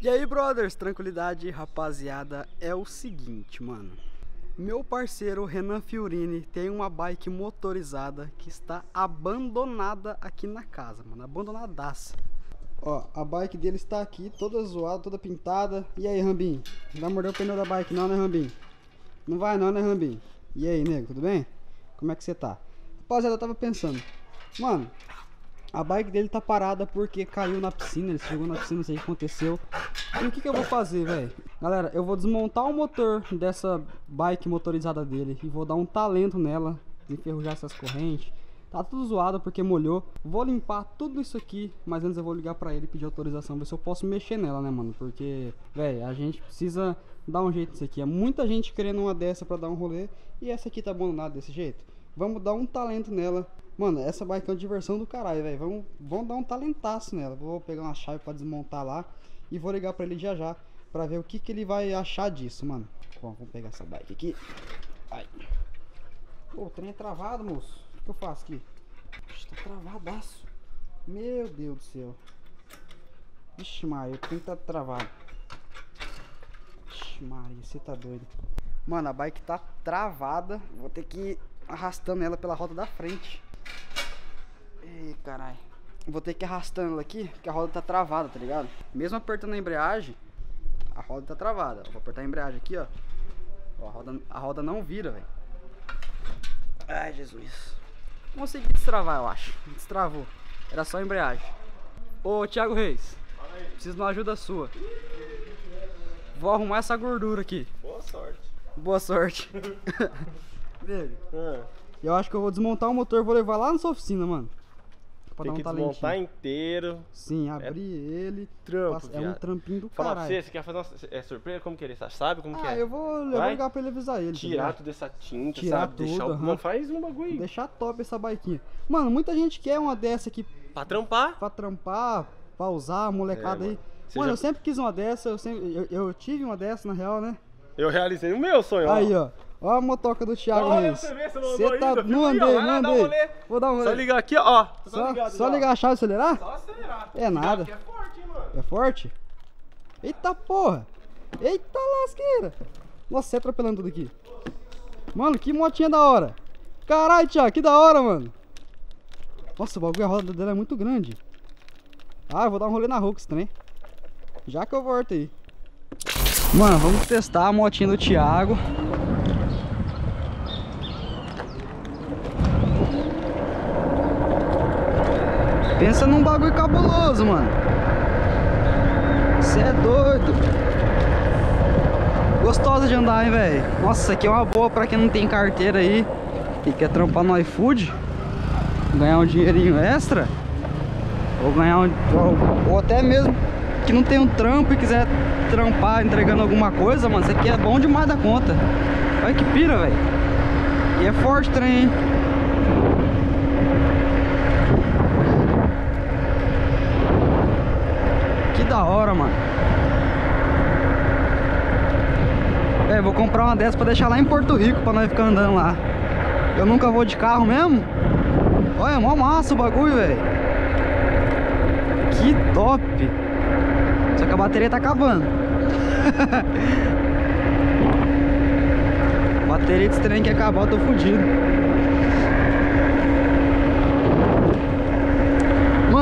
E aí, brothers, tranquilidade, rapaziada, é o seguinte, mano. Meu parceiro Renan Fiorini tem uma bike motorizada que está abandonada aqui na casa, mano, abandonadaça. Ó, a bike dele está aqui, toda zoada, toda pintada. E aí, Rambim? Vai morder o pneu da bike não, né, Rambim? Não vai não, né, Rambim? E aí, nego, tudo bem? Como é que você tá? Rapaziada, eu tava pensando, mano, a bike dele tá parada porque caiu na piscina, ele jogou na piscina, não sei o que aconteceu. E o que, que eu vou fazer, velho? Galera, eu vou desmontar o motor dessa bike motorizada dele e vou dar um talento nela, enferrujar essas correntes. Tá tudo zoado porque molhou. Vou limpar tudo isso aqui, mas antes eu vou ligar pra ele e pedir autorização, ver se eu posso mexer nela, né, mano? Porque, velho, a gente precisa dar um jeito nisso aqui. É muita gente querendo uma dessa pra dar um rolê e essa aqui tá abandonada desse jeito. Vamos dar um talento nela. Mano, essa bike é uma diversão do caralho, velho. Vamos, vamos dar um talentaço nela. Vou pegar uma chave pra desmontar lá e vou ligar pra ele já já pra ver o que, que ele vai achar disso, mano. Bom, vamos pegar essa bike aqui. Ai. Pô, o trem é travado, moço. O que eu faço aqui? Ixi, tá travadaço. Meu Deus do céu. Ixi, Maria, o trem tá travado. Ixi, Maria, você tá doido. Mano, a bike tá travada. Vou ter que ir arrastando ela pela roda da frente. Ih, caralho. Vou ter que ir arrastando ela aqui, porque a roda tá travada, tá ligado? Mesmo apertando a embreagem, a roda tá travada. Vou apertar a embreagem aqui, ó. ó a, roda, a roda não vira, velho. Ai, Jesus. Consegui destravar, eu acho. Destravou. Era só a embreagem. Ô, Thiago Reis. Preciso de uma ajuda sua. Vou arrumar essa gordura aqui. Boa sorte. Boa sorte. Velho, Ah, eu acho que eu vou desmontar o motor, vou levar lá na sua oficina, mano. Pra tem dar que um talentinho. desmontar inteiro. Sim, abrir ele. Trampo, Passa- é um trampinho do Fala pra caralho. você, você quer fazer uma é surpresa? Como que ele tá? Sabe como que Ah, é? eu vou, eu vou ligar pra ele avisar ele. tá Tirar ligado? tudo essa tinta, Tirar sabe? Deixar tudo, o... aham. Mano, faz um bagulho aí. Deixar top essa biquinha. Mano, muita gente quer uma dessa aqui Pra trampar. pra trampar, pra usar, a molecada É, aí. Mano, já- eu sempre quis uma dessa, eu, sempre, eu, eu tive uma dessa na real, né? Eu realizei o meu sonho, Aí, ó. Ó a motoca do Thiago Olha Reis. você tá... ainda, Não ó, andei, não um andei. rolê. Vou dar um Só rolê. ligar aqui, ó. Tá Só, ligado só ó. ligar a chave e acelerar? Só acelerar. É nada. Aqui é forte, hein, mano. É forte? Eita porra! Eita lasqueira! Nossa, você atropelando tudo aqui. Mano, que motinha da hora! Caralho, Thiago, que da hora, mano! Nossa, o bagulho, a roda dela é muito grande. Ah, eu vou dar um rolê na Rux também. Já que eu volto aí. Mano, vamos testar a motinha do Thiago. Pensa num bagulho cabuloso, mano. Você é doido. Gostosa de andar, hein, velho. Nossa, aqui é uma boa pra quem não tem carteira aí e quer trampar no iFood. Ganhar um dinheirinho extra. Ou ganhar um. Ou até mesmo que não tem um trampo e quiser trampar entregando alguma coisa, mano. Isso aqui é bom demais da conta. Olha que pira, velho. E é forte o trem, hein? Da hora, mano. É, vou comprar uma dessas pra deixar lá em Porto Rico pra nós ficar andando lá. Eu nunca vou de carro mesmo. Olha, mó massa o bagulho, velho. Que top. Só que a bateria tá acabando. bateria desse trem que acabar, eu tô fudido.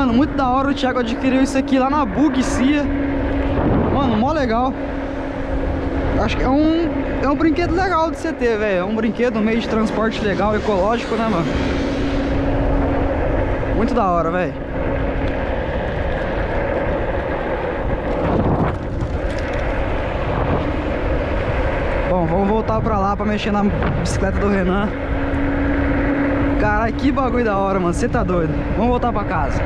Mano, muito da hora o Thiago adquiriu isso aqui lá na Bug Cia. Mano, mó legal. Acho que é um, é um brinquedo legal de você velho. É um brinquedo, um meio de transporte legal, ecológico, né, mano? Muito da hora, velho. Bom, vamos voltar pra lá pra mexer na bicicleta do Renan. Caralho, que bagulho da hora, mano. Você tá doido. Vamos voltar pra casa.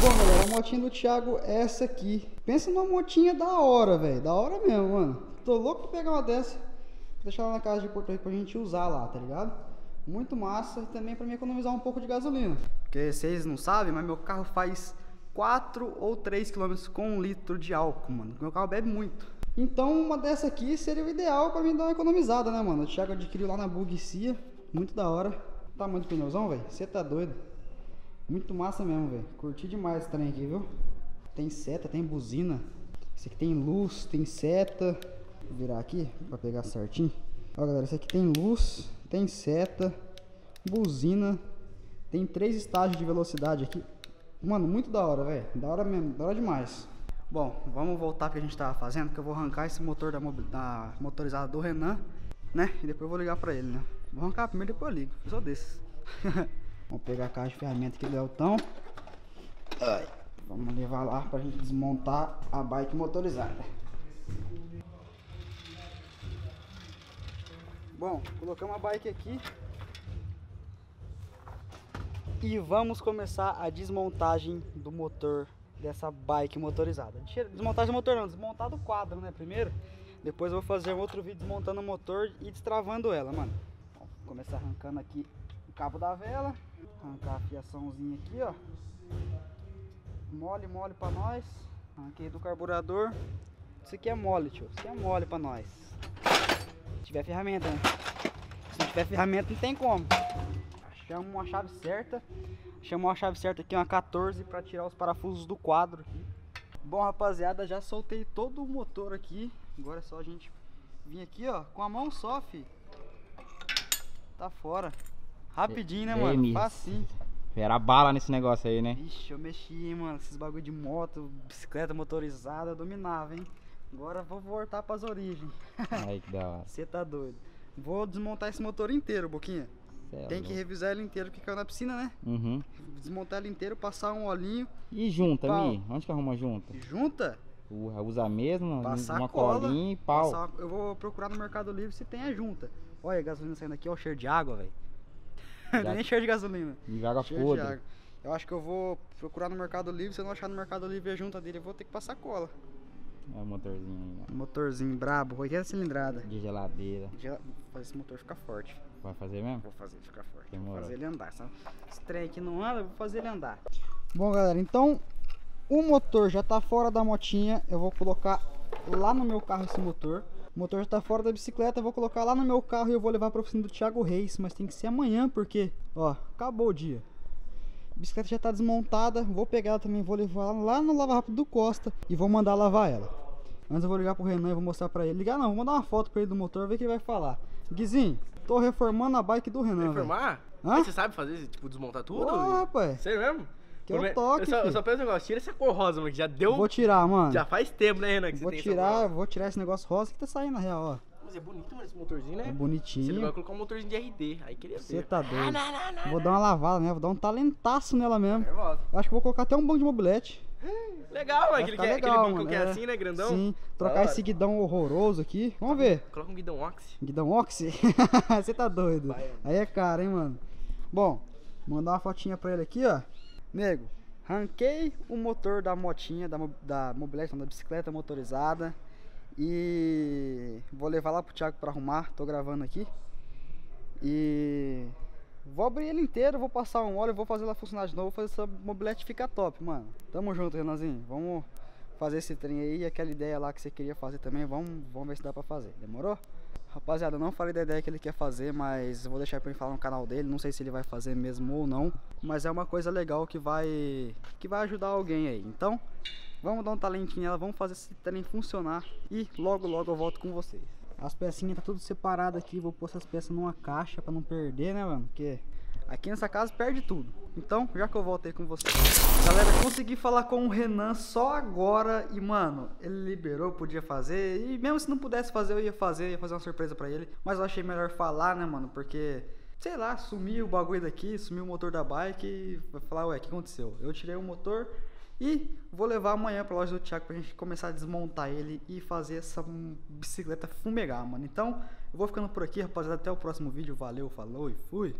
Bom, galera, a motinha do Thiago é essa aqui. Pensa numa motinha da hora, velho. Da hora mesmo, mano. Tô louco pra pegar uma dessa. Deixar lá na casa de Porto Rico pra gente usar lá, tá ligado? Muito massa e também pra me economizar um pouco de gasolina. Porque vocês não sabem, mas meu carro faz 4 ou 3 km com um litro de álcool, mano. Meu carro bebe muito. Então uma dessa aqui seria o ideal pra mim dar uma economizada, né, mano? O Thiago adquiriu lá na Bugicia. Muito da hora. Tamanho do pneuzão, velho. Você tá doido. Muito massa mesmo, velho. Curti demais esse trem aqui, viu? Tem seta, tem buzina. Esse aqui tem luz, tem seta. Vou virar aqui pra pegar certinho. Ó, galera, esse aqui tem luz, tem seta, buzina. Tem três estágios de velocidade aqui. Mano, muito da hora, velho. Da hora mesmo, da hora demais. Bom, vamos voltar que a gente tava fazendo, que eu vou arrancar esse motor da, da motorizada do Renan, né? E depois eu vou ligar pra ele, né? Vou arrancar primeiro e depois ligo. Sou desses. vamos pegar a caixa de ferramenta aqui do Elton. Ai, vamos levar lá pra gente desmontar a bike motorizada. Bom, colocamos a bike aqui. E vamos começar a desmontagem do motor dessa bike motorizada. Desmontagem do motor não, desmontar do quadro, né, primeiro. Depois eu vou fazer um outro vídeo desmontando o motor e destravando ela, mano. Ó, começar arrancando aqui o cabo da vela. Arrancar a fiaçãozinha aqui, ó. Mole, mole pra nós. Arranquei do carburador. Isso aqui é mole, tio. Isso aqui é mole pra nós. Se tiver ferramenta, né? Se não tiver ferramenta, não tem como. Chama uma chave certa. Chama uma chave certa aqui, uma 14, pra tirar os parafusos do quadro aqui. Bom, rapaziada, já soltei todo o motor aqui. Agora é só a gente vir aqui, ó, com a mão só, fi. Tá fora. Rapidinho, né, mano? miss. Facinho. Era bala nesse negócio aí, né? Vixe, eu mexi, hein, mano. Esses bagulho de moto, bicicleta motorizada, eu dominava, hein? Agora vou voltar pras origens. Aí que da hora. Você tá doido. Vou desmontar esse motor inteiro, Boquinha. Cê é Tem que revisar ele inteiro que caiu na piscina, né? Uhum. Desmontar ele inteiro, passar um olhinho. E junta, Pau. Mi? Onde que arruma junta? Junta, Usa a mesma, Passar uma cola, colinha e pau. passar- eu vou procurar no Mercado Livre se tem a junta. Olha a gasolina saindo aqui, ó, o cheiro de água, velho. Já- Nem cheiro de gasolina. E joga Cheiro de água. Eu acho que eu vou procurar no Mercado Livre. Se eu não achar no Mercado Livre a junta dele, eu vou ter que passar cola. É o motorzinho aí, Motorzinho brabo, 80 cilindrada. ó. De geladeira. Fazer esse motor ficar forte. Vai fazer mesmo? Vou fazer ele ficar forte. Vou Demorou. fazer ele andar. Sabe? Esse trem aqui não anda, eu vou fazer ele andar. Bom, galera, então o motor já tá fora da motinha. Eu vou colocar lá no meu carro esse motor. O motor já tá fora da bicicleta. Vou colocar lá no meu carro e eu vou levar pra oficina do Thiago Reis. Mas tem que ser amanhã, porque, ó, acabou o dia. A bicicleta já tá desmontada. Vou pegar ela também, vou levar lá no Lava Rápido do Costa e vou mandar lavar ela. Antes eu vou ligar pro Renan e vou mostrar pra ele. Ligar não, vou mandar uma foto pra ele do motor, ver o que ele vai falar. Guizinho, tô reformando a bike do Renan. Reformar? Hã? Mas Você sabe fazer, tipo, desmontar tudo? Ô, rapaz. Sério mesmo? O Prome- toque, Eu só, eu filho. só penso um negócio, tira essa cor rosa, mano, que já deu... Vou tirar, mano. Já faz tempo, né, Renan, que você Vou tem essa tirar, vou tirar esse negócio rosa que tá saindo na real, ó. Mas é bonito, mano, esse motorzinho, né? É Você vai bonitinho. colocar um motorzinho de RD, aí queria Você ver. tá doido. Ah, não, não, não. Vou dar uma lavada, né? Vou dar um talentaço nela mesmo. Nervosa. Acho que vou colocar até um banco de mobilete. Legal, mano, aquele, que, é- legal, aquele banco mano, que é é. assim, né, grandão? Sim. Trocar esse guidão horroroso aqui. Vamos ver. Coloca um guidão oxi. Guidão Oxy? Você tá doido. Vai. Aí é caro, hein, mano. Bom, mandar uma fotinha pra ele aqui, ó. Nego, ranquei o motor da motinha, da, da mobilete, da bicicleta motorizada. E vou levar lá pro Thiago pra arrumar. Tô gravando aqui. E vou abrir ele inteiro, vou passar um óleo, vou fazer ela funcionar de novo, vou fazer essa mobilete ficar top, mano. Tamo junto, Renanzinho. Vamos fazer esse trem aí, aquela ideia lá que você queria fazer também, vamos, vamos ver se dá pra fazer. Demorou? Rapaziada, não falei da ideia que ele quer fazer, mas vou deixar pra ele falar no canal dele. Não sei se ele vai fazer mesmo ou não, mas é uma coisa legal que vai que vai ajudar alguém aí. Então, vamos dar um talentinho nela, vamos fazer esse trem funcionar e logo logo eu volto com vocês. As pecinhas tá tudo separado aqui, vou pôr essas peças numa caixa pra não perder, né, mano? Porque aqui nessa casa perde tudo. Então, já que eu voltei com vocês. Galera, consegui falar com o Renan só agora e, mano, ele liberou, podia fazer. E mesmo se não pudesse fazer, eu ia fazer, ia fazer uma surpresa pra ele. Mas eu achei melhor falar, né, mano? Porque, sei lá, sumiu o bagulho daqui, sumiu o motor da bike e vai falar, ué, o que aconteceu? Eu tirei o motor e vou levar amanhã pra loja do Thiago pra gente começar a desmontar ele e fazer essa bicicleta fumegar, mano. Então, eu vou ficando por aqui, rapaziada. Até o próximo vídeo. Valeu, falou e fui.